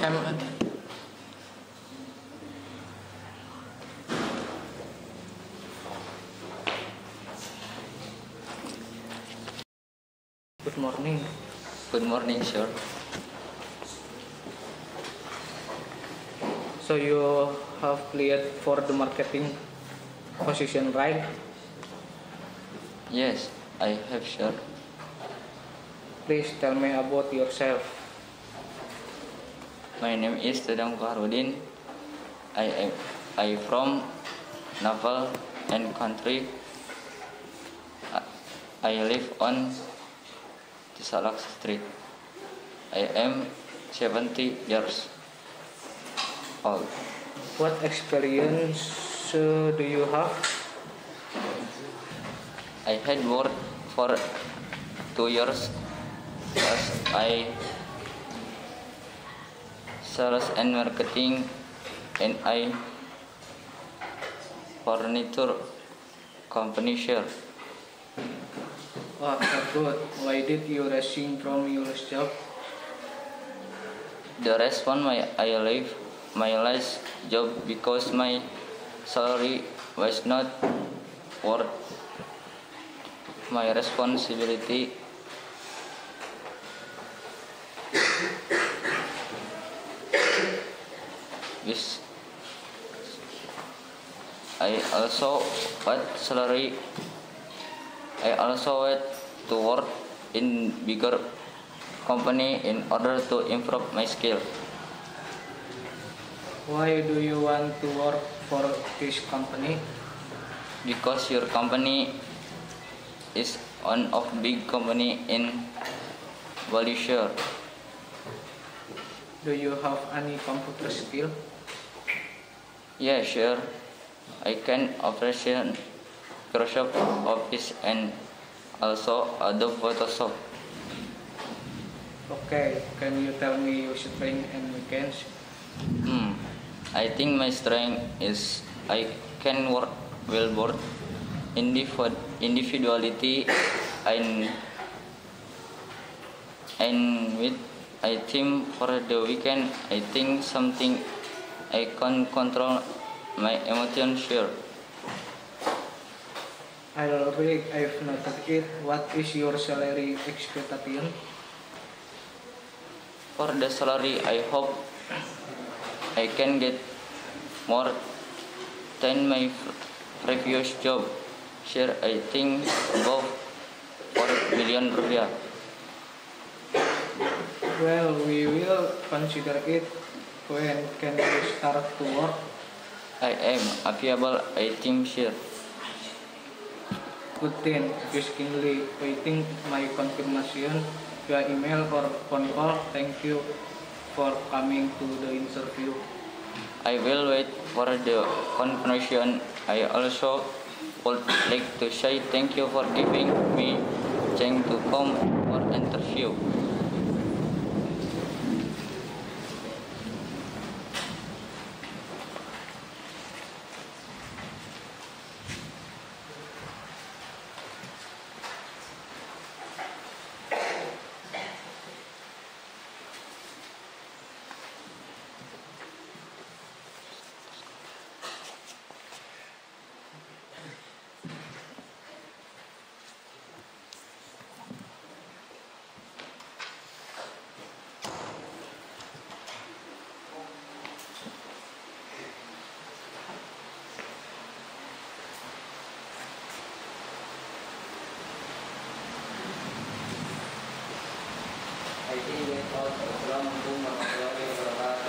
Good morning. Good morning, sir. So you have applied for the marketing position, right? Yes, I have, sir. Please tell me about yourself. My name is Danang Barodin. I am I from Naval and country. I- I live on Tisalak Street. I am 70 years old. What experience uh, do you have? I had worked for two years as I sales and marketing and I furniture company share. Oh, good. Why did you resign from your job? The rest one my I leave my last job because my salary was not worth my responsibility. This I also what salary I also went to work in bigger company in order to improve my skill. Why do you want to work for this company? Because your company is one of big company in Malaysia. Do you have any computer skill? Yeah, sure. I can operation Microsoft Office and also Adobe Photoshop. Okay, can you tell me your strength and weakness? Hmm. I think my strength is I can work well both individu- individuality and and with I think for the weekend I think something I can control my emotion sure. I already I've noted it. What is your salary expectation? For the salary I hope I can get more than my previous job. Sure I think above 4 million rupiah. Well, we will consider it. When can you start to work? I am available I think sure. Good then, basically waiting my confirmation via email or phone call. Thank you for coming to the interview. I will wait for the confirmation. I also would like to say thank you for giving me chance to come for interview. I think we thought from whom Allah is